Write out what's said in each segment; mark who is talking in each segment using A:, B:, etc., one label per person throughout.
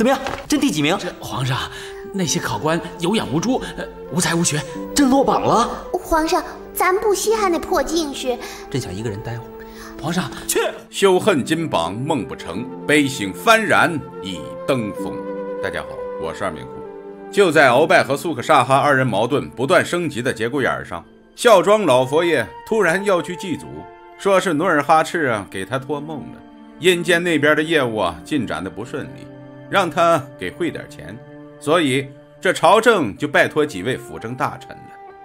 A: 怎么样？真第几名？
B: 皇上，那些考官有眼无珠，呃，无才无学，
A: 真落榜了。
C: 皇上，咱不稀罕那破进士，
A: 朕想一个人待会儿。
B: 皇上，
A: 去！
D: 休恨金榜梦不成，悲醒幡然已登峰。大家好，我是二明库。就在鳌拜和苏克萨哈二人矛盾不断升级的节骨眼上，孝庄老佛爷突然要去祭祖，说是努尔哈赤啊给他托梦了，阴间那边的业务啊进展的不顺利，让他给汇点钱，所以这朝政就拜托几位辅政大臣了。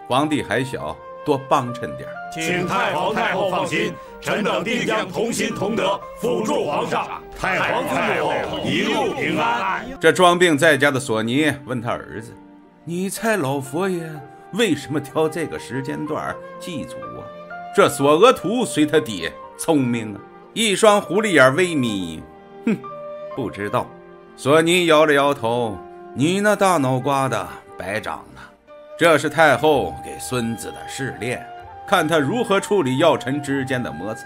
D: 皇帝还小，多帮衬点
E: 请太皇太后放心，臣等定将同心同德，辅助皇上。太皇太后一路平安。
D: 这装病在家的索尼问他儿子：“你猜老佛爷为什么挑这个时间段祭祖啊？”这索额图随他爹聪明啊，一双狐狸眼微眯，哼，不知道。索尼摇了摇头：“你那大脑瓜的白长了。这是太后给孙子的试炼，看他如何处理药臣之间的摩擦。”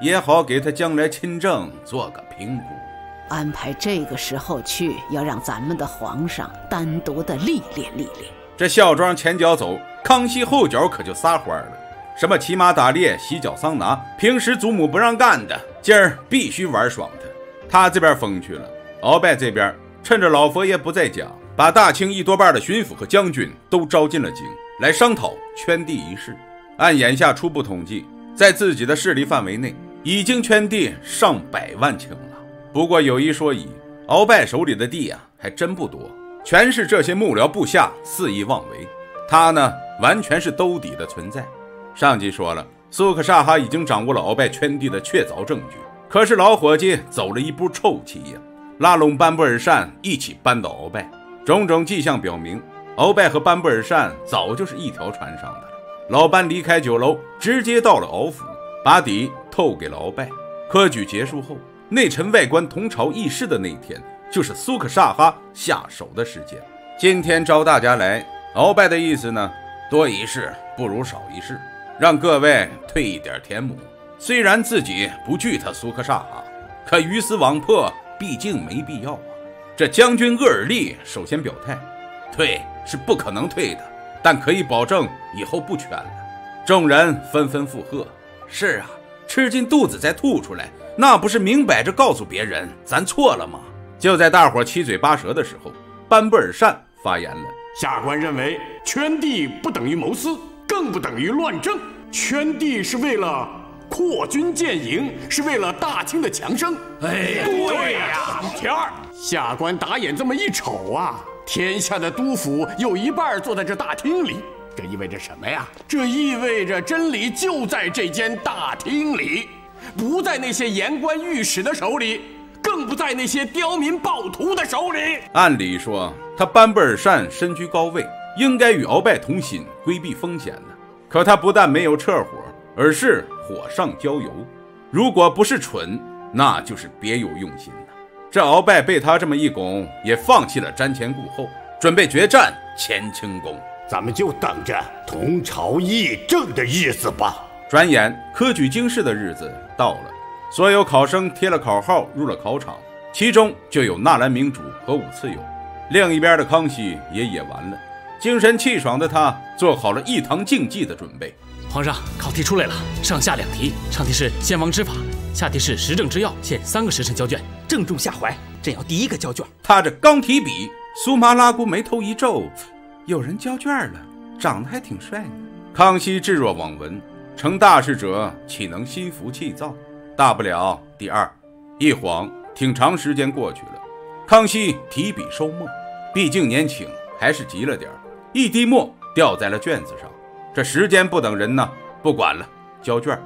D: 也好给他将来亲政做个评估。
F: 安排这个时候去，要让咱们的皇上单独的历练历练。
D: 这孝庄前脚走，康熙后脚可就撒欢了。什么骑马打猎、洗脚桑拿，平时祖母不让干的，今儿必须玩爽他。他这边疯去了，鳌拜这边趁着老佛爷不在家，把大清一多半的巡抚和将军都招进了京，来商讨圈地一事。按眼下初步统计，在自己的势力范围内。已经圈地上百万顷了。不过有一说一，鳌拜手里的地啊，还真不多，全是这些幕僚部下肆意妄为。他呢，完全是兜底的存在。上集说了，苏克萨哈已经掌握了鳌拜圈地的确凿证据，可是老伙计走了一步臭棋呀，拉拢班布尔善一起扳倒鳌拜。种种迹象表明，鳌拜和班布尔善早就是一条船上的了。老班离开酒楼，直接到了鳌府。把底透给了鳌拜。科举结束后，内臣外官同朝议事的那天，就是苏克萨哈下手的时间。今天招大家来，鳌拜的意思呢，多一事不如少一事，让各位退一点田亩。虽然自己不惧他苏克萨哈，可鱼死网破，毕竟没必要啊。这将军鄂尔利首先表态，退是不可能退的，但可以保证以后不圈了。众人纷纷附和。是啊，吃进肚子再吐出来，那不是明摆着告诉别人咱错了吗？就在大伙七嘴八舌的时候，班布尔善发言了：
E: 下官认为，圈地不等于谋私，更不等于乱政。圈地是为了扩军建营，是为了大清的强盛。
B: 哎，
E: 对呀。天儿，下官打眼这么一瞅啊，天下的督府有一半坐在这大厅里。这意味着什么呀？这意味着真理就在这间大厅里，不在那些言官御史的手里，更不在那些刁民暴徒的手里。
D: 按理说，他班布尔善身居高位，应该与鳌拜同心，规避风险的。可他不但没有撤火，而是火上浇油。如果不是蠢，那就是别有用心的。这鳌拜被他这么一拱，也放弃了瞻前顾后，准备决战乾清宫。
E: 咱们就等着同朝议政的日子吧。
D: 转眼科举经试的日子到了，所有考生贴了考号入了考场，其中就有纳兰明主和武次友。另一边的康熙也演完了，精神气爽的他做好了一堂竞技的准备。
B: 皇上，考题出来了，上下两题，上题是先王之法，下题是时政之要，限三个时辰交卷，
A: 正中下怀，朕要第一个交卷。
D: 他这刚提笔，苏麻拉姑眉头一皱。有人交卷了，长得还挺帅呢。康熙置若罔闻，成大事者岂能心浮气躁？大不了第二。一晃挺长时间过去了，康熙提笔收墨，毕竟年轻，还是急了点一滴墨掉在了卷子上。这时间不等人呐，不管了，交卷。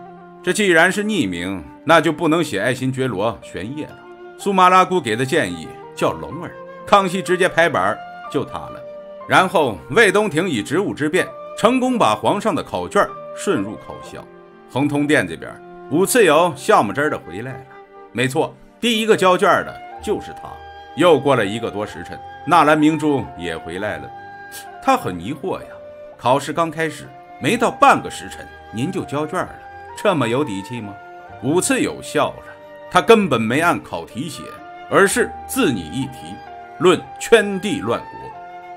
D: 这既然是匿名，那就不能写爱新觉罗玄烨了。苏麻拉姑给的建议叫龙儿，康熙直接拍板，就他了。然后魏东亭以职务之便，成功把皇上的考卷顺入口箱。恒通殿这边，五次友笑么真的回来了。没错，第一个交卷的就是他。又过了一个多时辰，纳兰明珠也回来了。他很疑惑呀，考试刚开始，没到半个时辰，您就交卷了，这么有底气吗？五次有效了，他根本没按考题写，而是自拟一题。论圈地乱国。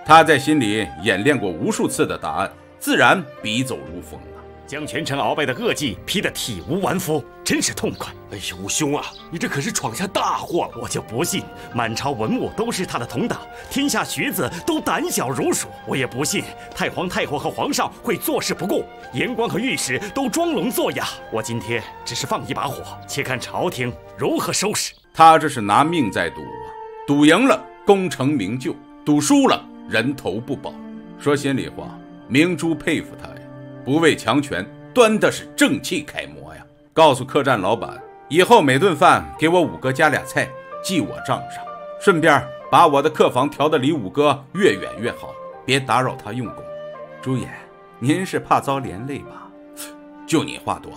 D: 他在心里演练过无数次的答案，自然笔走如风。
G: 将全城鳌拜的恶计批得体无完肤，真是痛快。哎呦，吴兄啊，你这可是闯下大祸了！我就不信满朝文武都是他的同党，天下学子都胆小如鼠。我也不信太皇太后和皇上会坐视不顾，言官和御史都装聋作哑。我今天只是放一把火，且看朝廷如何收拾。
D: 他这是拿命在赌啊！赌赢了，功成名就；赌输了，人头不保。说心里话，明珠佩服他呀。不畏强权，端的是正气楷模呀！告诉客栈老板，以后每顿饭给我五哥加俩菜，记我账上。顺便把我的客房调得离五哥越远越好，别打扰他用功。朱爷，您是怕遭连累吧？就你话多。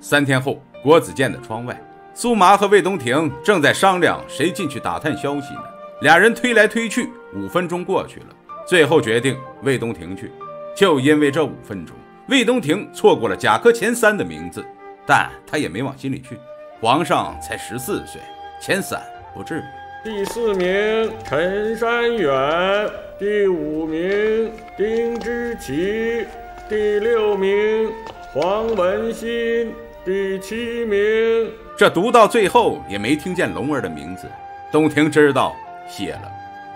D: 三天后，国子监的窗外，苏麻和魏东亭正在商量谁进去打探消息呢。俩人推来推去，五分钟过去了，最后决定魏东亭去，就因为这五分钟。魏东亭错过了甲科前三的名字，但他也没往心里去。皇上才十四岁，前三不至于。
H: 第四名陈山远，第五名丁之奇，第六名黄文新，第七名。
D: 这读到最后也没听见龙儿的名字。东亭知道谢了。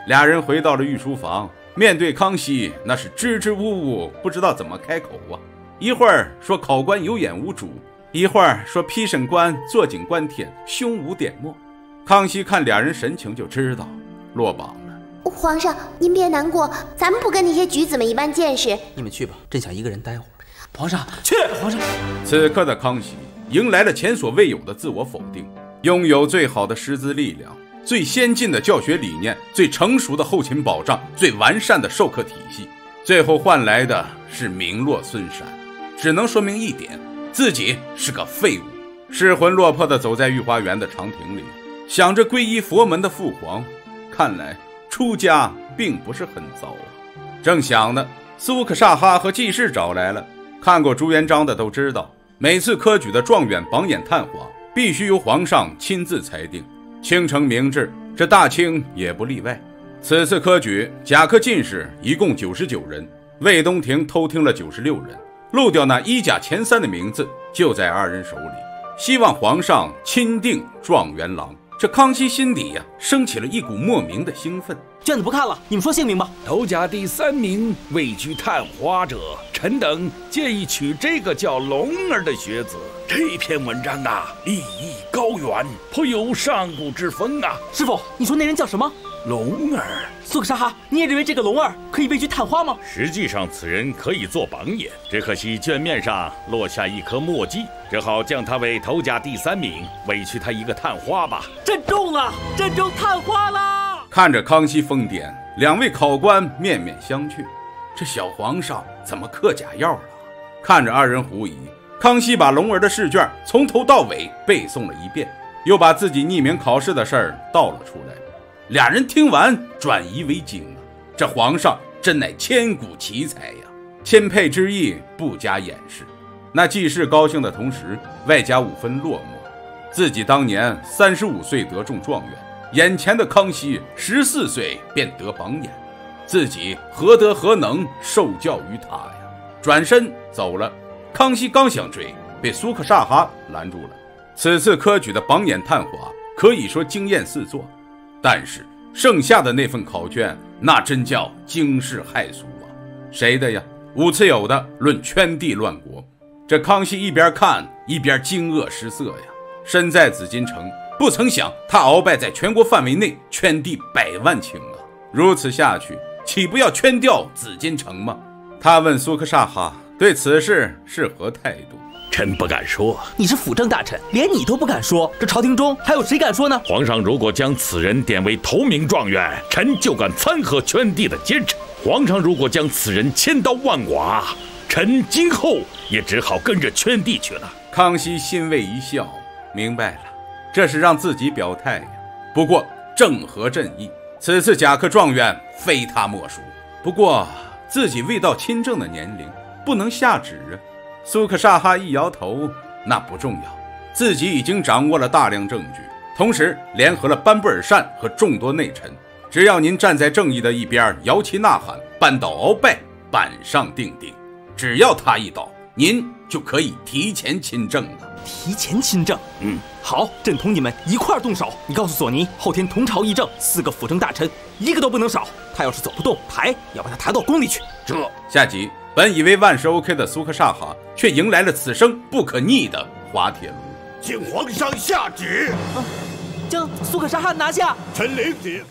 D: 俩人回到了御书房。面对康熙，那是支支吾吾，不知道怎么开口啊！一会儿说考官有眼无主，一会儿说批审官坐井观天，胸无点墨。康熙看俩人神情就知道落榜了。
C: 皇上，您别难过，咱们不跟那些举子们一般见识。
A: 你们去吧，朕想一个人待会儿。
B: 皇上，去！皇上，
D: 此刻的康熙迎来了前所未有的自我否定，拥有最好的师资力量。最先进的教学理念，最成熟的后勤保障，最完善的授课体系，最后换来的是名落孙山，只能说明一点：自己是个废物。失魂落魄地走在御花园的长亭里，想着皈依佛门的父皇，看来出家并不是很糟啊。正想呢，苏克萨哈和季氏找来了。看过朱元璋的都知道，每次科举的状元榜眼探花，必须由皇上亲自裁定。倾城明志，这大清也不例外。此次科举，甲科进士一共九十九人，魏东亭偷听了九十六人，漏掉那一甲前三的名字就在二人手里。希望皇上钦定状元郎。这康熙心底呀，升起了一股莫名的兴奋。
A: 卷子不看了，你们说姓名吧。
I: 头甲第三名位居探花者，臣等建议取这个叫龙儿的学子。这篇文章啊，立意高远，颇有上古之风啊。
A: 师傅，你说那人叫什么？
I: 龙儿。
A: 苏克沙哈，你也认为这个龙儿可以位居探花吗？
G: 实际上，此人可以做榜眼，只可惜卷面上落下一颗墨迹，只好降他为头甲第三名，委屈他一个探花吧。
A: 朕中了，朕中探花啦。
D: 看着康熙疯癫，两位考官面面相觑。这小皇上怎么嗑假药了？看着二人狐疑，康熙把龙儿的试卷从头到尾背诵了一遍，又把自己匿名考试的事儿道了出来。俩人听完转疑为惊啊！这皇上真乃千古奇才呀！钦佩之意不加掩饰。那季氏高兴的同时，外加五分落寞。自己当年三十五岁得中状元。眼前的康熙十四岁便得榜眼，自己何德何能受教于他呀？转身走了。康熙刚想追，被苏克萨哈拦住了。此次科举的榜眼探花可以说惊艳四座，但是剩下的那份考卷，那真叫惊世骇俗啊！谁的呀？五次有的《论圈地乱国》。这康熙一边看一边惊愕失色呀。身在紫禁城。不曾想，他鳌拜在全国范围内圈地百万顷啊！如此下去，岂不要圈掉紫禁城吗？他问苏克萨哈对此事是何态度？
G: 臣不敢说。
A: 你是辅政大臣，连你都不敢说，这朝廷中还有谁敢说呢？
G: 皇上如果将此人点为头名状元，臣就敢参合圈地的奸臣；皇上如果将此人千刀万剐，臣今后也只好跟着圈地去了。
D: 康熙欣慰一笑，明白了。这是让自己表态呀，不过正合朕意。此次甲科状元非他莫属。不过自己未到亲政的年龄，不能下旨啊。苏克萨哈一摇头，那不重要，自己已经掌握了大量证据，同时联合了班布尔善和众多内臣，只要您站在正义的一边，摇旗呐喊，扳倒鳌拜，板上钉钉。只要他一倒，您就可以提前亲政了。
A: 提前亲政，
D: 嗯，
A: 好，朕同你们一块儿动手。你告诉索尼，后天同朝议政，四个辅政大臣一个都不能少。他要是走不动，抬要把他抬到宫里去。
E: 这
D: 下集，本以为万事 OK 的苏克萨哈，却迎来了此生不可逆的滑铁卢。
E: 请皇上下旨，
A: 将苏克萨哈拿下。
E: 臣领旨。